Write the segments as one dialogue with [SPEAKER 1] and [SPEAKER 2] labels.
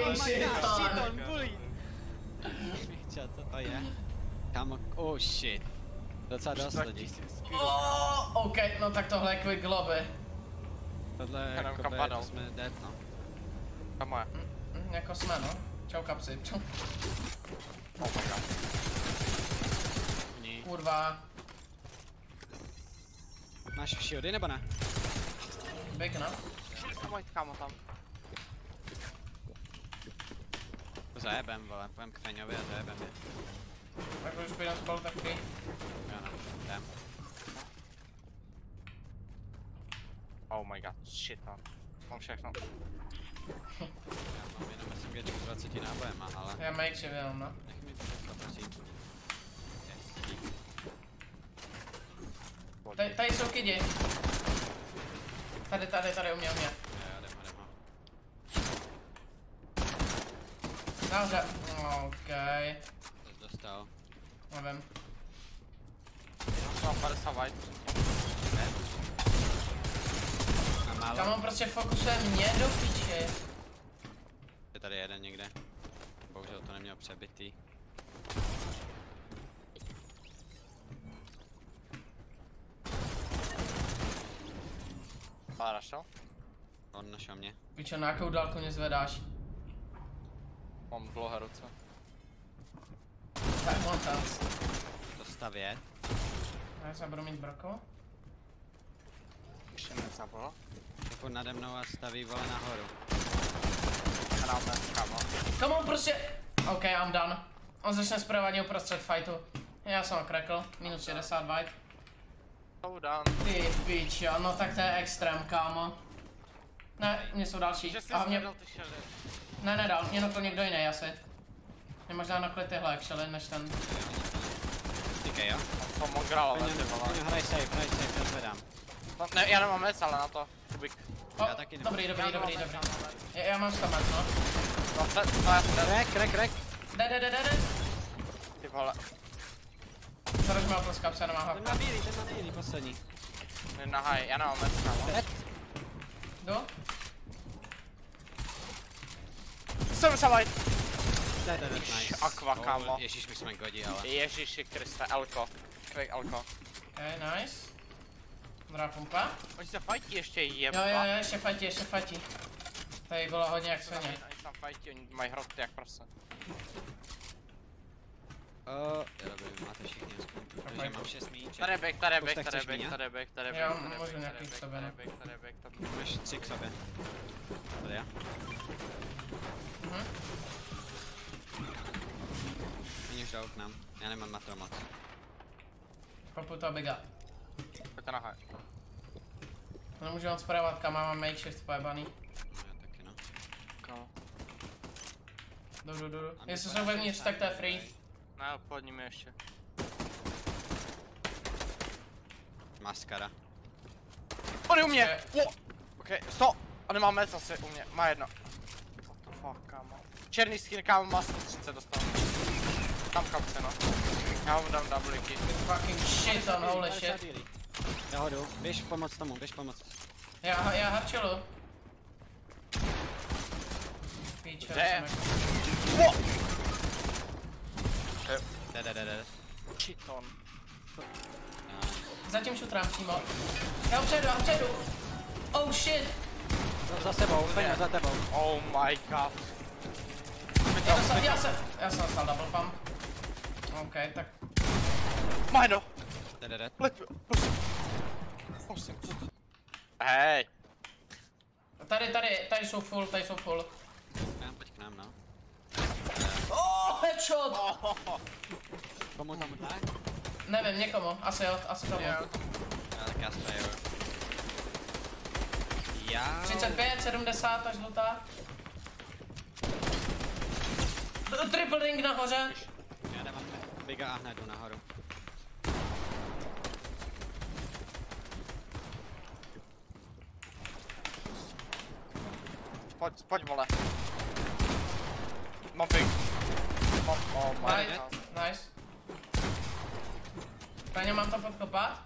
[SPEAKER 1] Fucking shit,
[SPEAKER 2] Shiton, bully! Co to je? Kámo, oh shit. Docela dost lidí.
[SPEAKER 1] Oh, OK, no tak tohle je quick lobby.
[SPEAKER 2] Tohle je jako
[SPEAKER 3] padal.
[SPEAKER 2] to jsme dead, no.
[SPEAKER 3] Tam je.
[SPEAKER 1] Hm, jako jsme, no. Čau kapsi.
[SPEAKER 3] Oh my god.
[SPEAKER 1] Kurva.
[SPEAKER 2] Máš shieldy nebo ne?
[SPEAKER 1] Big, no.
[SPEAKER 3] Tam je kámo tam.
[SPEAKER 2] Zajebem, vole, půjdem k Feňovi a zajebem je.
[SPEAKER 1] Tak už půjdeme spolu taky.
[SPEAKER 2] Jo no, jdem.
[SPEAKER 3] Oh my god, shit man. Mám všechno.
[SPEAKER 2] Já mám jenom SMG s 20 nábojema, ale
[SPEAKER 1] Já makeshift jenom, no.
[SPEAKER 2] nech mi to prosím.
[SPEAKER 1] Tady jsou kidi. Tady, tady, tady, u mě, u mě.
[SPEAKER 2] Jo, jo, jdem ho, jdem ho.
[SPEAKER 1] Nahoře. OK.
[SPEAKER 2] To jsi dostal.
[SPEAKER 1] Nevím.
[SPEAKER 3] Mám 50 white.
[SPEAKER 2] Málo.
[SPEAKER 1] Tam on prostě fokusuje mě do piče.
[SPEAKER 2] Je tady jeden někde. Bohužel to neměl přebitý.
[SPEAKER 3] Páraš to?
[SPEAKER 2] On našel mě.
[SPEAKER 1] Pičo, na jakou dálku mě zvedáš?
[SPEAKER 3] Mám dlouhé ruce.
[SPEAKER 1] Tak montans.
[SPEAKER 2] To stavě.
[SPEAKER 1] Já se budu mít broko.
[SPEAKER 3] Ještě nezabolo.
[SPEAKER 2] Je furt nade mnou a staví vole nahoru.
[SPEAKER 3] Hráme s kámo.
[SPEAKER 1] Come on, prostě. OK, I'm done. On začne zpravovat uprostřed fightu. Já jsem ho krekl, minus 60 white.
[SPEAKER 3] Jsou down.
[SPEAKER 1] Ty pičo, no tak to je extrém, kámo. Ne, mě jsou další.
[SPEAKER 3] Že jsi
[SPEAKER 1] A mě,
[SPEAKER 3] zvedl ty šely.
[SPEAKER 1] Ne, ne, dal, mě nokl někdo jiný asi. Mě možná nokli tyhle actually, než ten.
[SPEAKER 2] Díkej jo.
[SPEAKER 3] Tam jsou mongrálové
[SPEAKER 2] Peňo,
[SPEAKER 3] ty vole.
[SPEAKER 2] Hraj safe, hraj safe, já zvedám.
[SPEAKER 3] No, ne, já nemám mec, ale na to. Kubik.
[SPEAKER 1] O,
[SPEAKER 2] Já taky nemám.
[SPEAKER 1] dobrý, dobrý,
[SPEAKER 3] Já
[SPEAKER 1] dobrý,
[SPEAKER 3] nemám
[SPEAKER 1] dobrý.
[SPEAKER 3] mec, já nemám mec.
[SPEAKER 1] Já, mám 100 met, no.
[SPEAKER 3] 20, no já jsem.
[SPEAKER 2] Rek, rek, rek.
[SPEAKER 1] Jde, jde, jde, jde, jde.
[SPEAKER 3] Ty vole.
[SPEAKER 1] Zarož má plus kapsa, nemá
[SPEAKER 2] Ten
[SPEAKER 1] hlavka.
[SPEAKER 2] má bílý, ten má bílý, poslední.
[SPEAKER 3] Jde na high, já nemám mec, kámo.
[SPEAKER 1] Jdu?
[SPEAKER 3] Jsem se
[SPEAKER 2] dead, nice.
[SPEAKER 3] Aqua,
[SPEAKER 2] Oh,
[SPEAKER 3] kámo.
[SPEAKER 2] Ježíš, my jsme godi, ale.
[SPEAKER 3] Ježiši Kriste, Elko. Quick Elko.
[SPEAKER 1] OK, nice. Dobrá pumpa.
[SPEAKER 3] Oni se fajtí ještě
[SPEAKER 1] Jo,
[SPEAKER 3] jeba.
[SPEAKER 1] jo, jo, ještě fatí, ještě fatí. Tady bylo hodně jak svině.
[SPEAKER 3] Oni tam fajtí, oni mají hroty jak prase.
[SPEAKER 2] Oh, jo, dobrý, máte všichni aspoň. Takže mám 6 míček.
[SPEAKER 3] Tady je back, tady back, tady back, tady je back, tady je
[SPEAKER 1] Já
[SPEAKER 3] back, tady back,
[SPEAKER 1] nějaký
[SPEAKER 3] tady back,
[SPEAKER 1] sobě,
[SPEAKER 3] tady je back, tady je back, tady je back.
[SPEAKER 2] Máš tři k sobě. Tady já.
[SPEAKER 1] Mhm.
[SPEAKER 2] Oni už jdou k nám. Já nemám na to moc.
[SPEAKER 1] Kopu to biga.
[SPEAKER 3] Pojďte na high.
[SPEAKER 1] Nemůžu moc spravovat, kam mám makeshift pojebaný.
[SPEAKER 2] No, já taky no.
[SPEAKER 3] Kámo.
[SPEAKER 1] Jdu, jdu, jdu. Jestli jsou vevnitř, tak to je free.
[SPEAKER 3] Ne, pod nimi ještě.
[SPEAKER 2] Maskara.
[SPEAKER 3] On je u mě!
[SPEAKER 1] Eh.
[SPEAKER 3] Wo! Ok, sto! On nemá mec asi u mě, má jedno. What the fuck, kámo. Černý skin, kámo, má 130 dostal. Tam kapce, no. Já mu dám double kill.
[SPEAKER 1] Fucking shit on, holy shit.
[SPEAKER 2] Já ho jdu. Běž pomoct tomu, běž pomoct.
[SPEAKER 1] Já, já harčilu. Píče,
[SPEAKER 3] Kde?
[SPEAKER 1] jsem jako-
[SPEAKER 3] Wo!
[SPEAKER 2] Jde, jde, jde, jde.
[SPEAKER 3] Shit on.
[SPEAKER 2] No.
[SPEAKER 1] Zatím šutrám přímo. Já upředu, já upředu. Oh shit.
[SPEAKER 2] Za sebou, Feňo, za tebou.
[SPEAKER 3] Oh my god.
[SPEAKER 1] Já jsem, já jsem, já jsem dostal double pump. OK, tak
[SPEAKER 3] Má jedno!
[SPEAKER 2] Jde, jde, jde.
[SPEAKER 3] Let, prosím. Prosím, co to? Hej!
[SPEAKER 1] tady, tady, tady jsou full, tady jsou full.
[SPEAKER 2] Já, pojď k nám, no.
[SPEAKER 1] Oh, headshot!
[SPEAKER 3] Oh,
[SPEAKER 2] Komu tam tak?
[SPEAKER 1] Nevím, někomu, asi jo, asi tomu.
[SPEAKER 3] jo.
[SPEAKER 2] Já tak já sprayuju. Já...
[SPEAKER 1] 35, 70 až žlutá. Triple ring nahoře.
[SPEAKER 2] Já nemám biga a hned jdu nahoru.
[SPEAKER 3] Pojď, pojď vole. Mám ping. Mám, oh my
[SPEAKER 1] Nice,
[SPEAKER 3] god.
[SPEAKER 1] nice. Paně, mám to podkopat?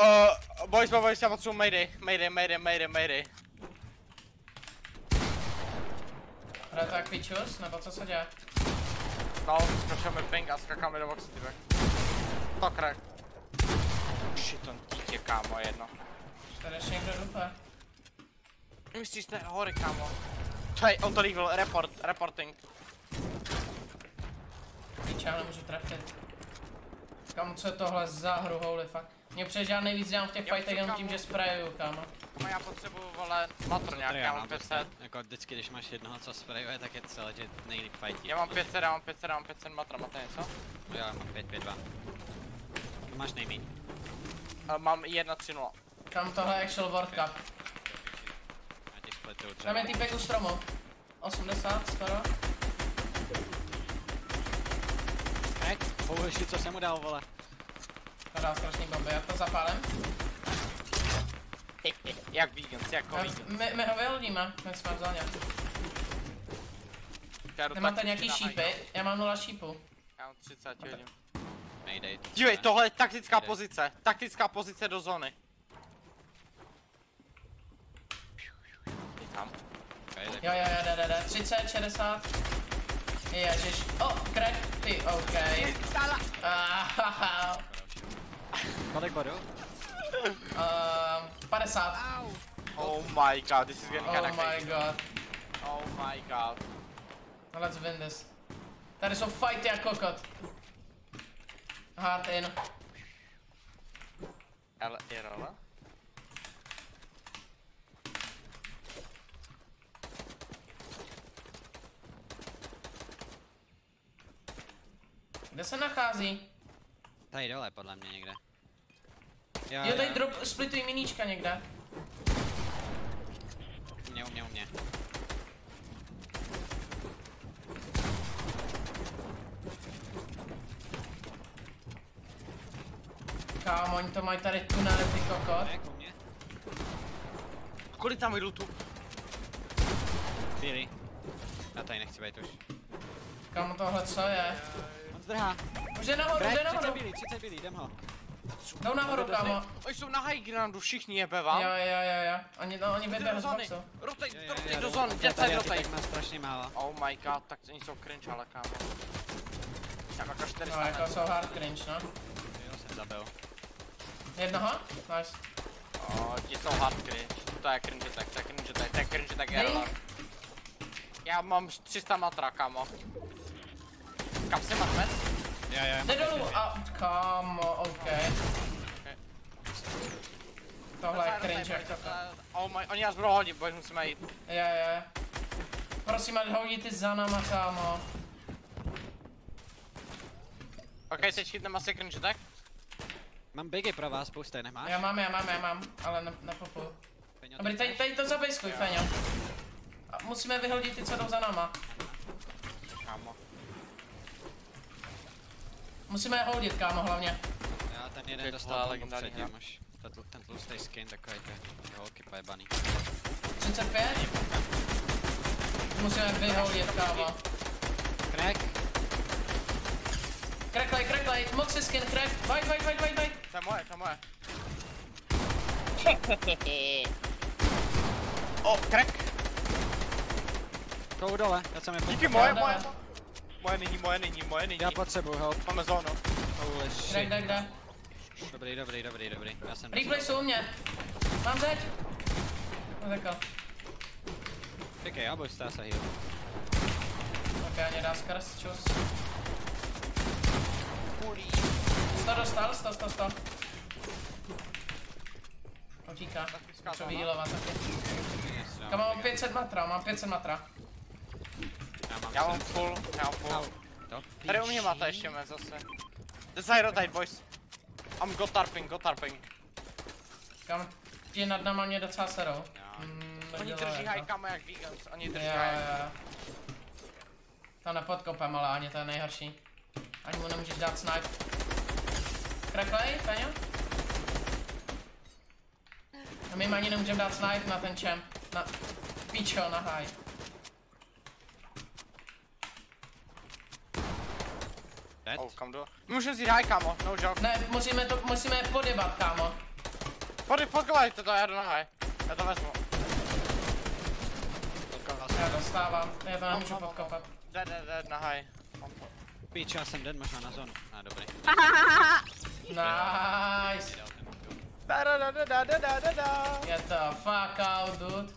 [SPEAKER 3] Uh, boys, boys, já potřebuji mayday, mayday, mayday, mayday, mayday.
[SPEAKER 1] Hraje to jak pičus, nebo co se děje?
[SPEAKER 3] No, skočíme ping a skakáme do boxy, typek. To crack. Shit, on dítě, kámo, jedno.
[SPEAKER 1] Tady ještě někdo dupe.
[SPEAKER 3] Myslíš, že hory, kámo? Je, on to legal, report, reporting.
[SPEAKER 1] Píč, já nemůžu trefit. Kam co je tohle za hru, holy fuck. Mě přijde, že já nejvíc dělám v těch fightech jenom tím, že sprayuju, kámo.
[SPEAKER 3] A já potřebuju, vole, matr nějak,
[SPEAKER 2] Tady
[SPEAKER 3] já mám
[SPEAKER 2] mám
[SPEAKER 3] 500.
[SPEAKER 2] Jako vždycky, když máš jednoho, co sprayuje, tak je to legit nejlíp fightí.
[SPEAKER 3] Já mám 500, já mám 500, já mám 500 matra, máte něco?
[SPEAKER 2] Já mám 5, 5, 2. To máš nejmíň.
[SPEAKER 3] Uh, mám 1, 3, 0.
[SPEAKER 1] Kam tohle je actual World Cup.
[SPEAKER 2] Já ti splitu třeba.
[SPEAKER 1] Tam je týpek u stromu. 80, skoro.
[SPEAKER 2] Holy shit, co jsem mu dal, vole.
[SPEAKER 1] To dá strašný bomby, já to zapálím.
[SPEAKER 3] Jak vegans, jako vegans.
[SPEAKER 1] My, my ho vyhodíme, my jsme v zóně.
[SPEAKER 3] Já jdu
[SPEAKER 1] Nemáte nějaký šípy? Já mám nula šípů.
[SPEAKER 3] Já mám 30, hodím. Dívej, tohle je taktická pozice. Taktická pozice do zóny. Tam.
[SPEAKER 1] Jo, jo, jo, jde, jde, jde. 30, 60. Ježiš. Oh, crack, ty, OK. Ah,
[SPEAKER 2] Kolik bodů?
[SPEAKER 1] um, 50.
[SPEAKER 3] Oh my god, this is getting kinda
[SPEAKER 1] Oh my
[SPEAKER 3] crazy.
[SPEAKER 1] god.
[SPEAKER 3] Oh my god.
[SPEAKER 1] Let's win this. Tady jsou fighty jak kokot. Hard in.
[SPEAKER 3] L, je rola?
[SPEAKER 1] Kde se nachází?
[SPEAKER 2] Tady dole, podle mě někde. Jo,
[SPEAKER 1] Jo, tady drop, splitují miníčka někde.
[SPEAKER 2] U mě, u mě, u mě.
[SPEAKER 1] Kámo, oni to mají tady tunely, ty kokot.
[SPEAKER 2] Hack, u mě.
[SPEAKER 3] Kolik tam je lootu?
[SPEAKER 2] Bílý. Já tady nechci být už.
[SPEAKER 1] Kámo, tohle co je?
[SPEAKER 2] On zdrhá.
[SPEAKER 1] Už jde nahoru, jde
[SPEAKER 2] 30
[SPEAKER 1] nahoru.
[SPEAKER 2] bílý, 30 bílý, jdem ho.
[SPEAKER 1] Jdou nahoru, kámo.
[SPEAKER 3] Oni jsou na high groundu, všichni jebe vám.
[SPEAKER 1] Jo, jo, jo, jo. Oni, no, oni z
[SPEAKER 3] zóny. Rotej, rotej do zóny,
[SPEAKER 2] já
[SPEAKER 3] rotej.
[SPEAKER 2] mám strašně málo.
[SPEAKER 3] Oh my god, tak oni jsou cringe, ale kámo. Tam jako 400
[SPEAKER 1] No, jako jsou hard cringe, no.
[SPEAKER 2] Jo, jsem zabil.
[SPEAKER 1] Jednoho? Nice.
[SPEAKER 3] Oh, ti jsou hard cringe. To je cringe tak, to je cringe tak, to je cringe tak. Já mám 300 matra, kámo. Kam si máš mes?
[SPEAKER 2] Jo, jo,
[SPEAKER 1] Jde dolů a... Kámo, OK. Tohle je cringe jak to.
[SPEAKER 3] Oh my, oni nás budou hodit, bož musíme jít.
[SPEAKER 1] Jo, jo. Prosím, ať hodí ty za náma, kámo.
[SPEAKER 3] Ok, teď chytneme asi cringe tak?
[SPEAKER 2] Mám bigy pro vás, pusty, nemáš?
[SPEAKER 1] Já mám, já mám, já mám, ale ne, nepopu.
[SPEAKER 2] Peňo,
[SPEAKER 1] Dobrý, tady, tady to zabejskuj, Feňo. A musíme vyhodit ty, co jdou za náma.
[SPEAKER 3] Kámo.
[SPEAKER 1] Musíme je hodit, kámo, hlavně.
[SPEAKER 2] Já ten jeden dostal
[SPEAKER 3] legendární
[SPEAKER 2] už. Ten tl- Ten tlustý skin, takový ty holky pojebaný.
[SPEAKER 1] 35. Musíme vyhodit, kámo.
[SPEAKER 2] Crack!
[SPEAKER 1] Kreklej, kreklej, moxy skin, crack. Bajt, bajt, bajt, bajt, bajt.
[SPEAKER 3] To je moje, to je moje. oh, crack.
[SPEAKER 2] Jdou dole, já jsem je
[SPEAKER 3] Díky, moje, moje. Moje není, moje není, moje není.
[SPEAKER 2] Já potřebuju help.
[SPEAKER 3] Máme zónu.
[SPEAKER 2] Holy
[SPEAKER 1] Kde,
[SPEAKER 2] shit.
[SPEAKER 1] kde, kde?
[SPEAKER 2] Dobrý, dobrý, dobrý, dobrý. Já jsem
[SPEAKER 1] Replay jsou u mě. Mám zeď. No takhle.
[SPEAKER 2] Čekej, já budu stát se heal.
[SPEAKER 1] Ok, ani dá skrz, čus. 100 dostal, 100, 100, 100. Utíká. Potřebuji
[SPEAKER 3] zóna.
[SPEAKER 1] healovat taky.
[SPEAKER 2] Já
[SPEAKER 1] Kam mám
[SPEAKER 2] bigy.
[SPEAKER 1] 500 matra, mám 500 matra.
[SPEAKER 2] Já mám
[SPEAKER 3] full, já mám full.
[SPEAKER 2] To
[SPEAKER 3] Tady u mě máte ještě mé zase. Side rotate, boys. I'm got tarping, got tarping.
[SPEAKER 1] Kam ti nad náma mě docela serou.
[SPEAKER 2] Jo.
[SPEAKER 1] Mm,
[SPEAKER 3] Oni drží high kamo jak vegans, oni drží high.
[SPEAKER 1] To nepodkopem, ale ani to je nejhorší. Ani mu nemůžeš dát snipe. Kraklej, Peňo? A my jim ani nemůžeme dát snipe na ten čem. Na píčo, na high.
[SPEAKER 2] Dead?
[SPEAKER 3] Oh, kam jdu? My můžeme vzít high kamo, no joke.
[SPEAKER 1] Ne, musíme to, musíme je podebat, kámo.
[SPEAKER 3] Pojď, podkovajte to, já jdu na high. Já to vezmu.
[SPEAKER 1] Já dostávám, já to nemůžu podkopat.
[SPEAKER 3] Dead, dead, dead, na high. To.
[SPEAKER 2] Píč, já jsem dead možná na zónu. A dobrý.
[SPEAKER 1] Nice.
[SPEAKER 3] Da, da, da, da, da, da, da, da, da.
[SPEAKER 1] Get the fuck out, dude.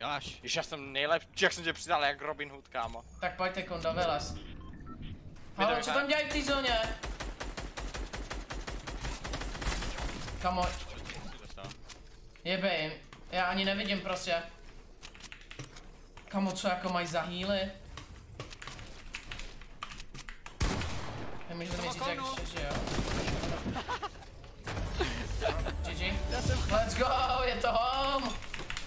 [SPEAKER 2] Jož.
[SPEAKER 3] Víš, já jsem nejlepší, jak jsem tě přidal jak Robin Hood, kámo.
[SPEAKER 1] Tak pojďte kundo, vylez. Halo, co tam dělají v té zóně? Kamo, jebe jim. Já ani nevidím prostě. Kamo, co jako mají za healy? Nemůžete mi říct, jak ještě žijou. GG. Let's go, je to home!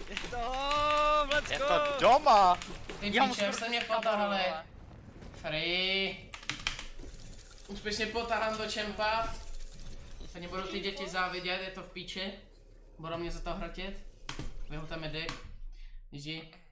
[SPEAKER 2] Je to home, let's
[SPEAKER 3] Je
[SPEAKER 2] go!
[SPEAKER 3] to doma!
[SPEAKER 1] Ty
[SPEAKER 3] Já
[SPEAKER 1] píče, jste mě potahali. Free. Úspěšně potahám do čempa. Ani budou ty děti závidět, je to v píči. Budou mě za to hrotit. Mi dick. GG.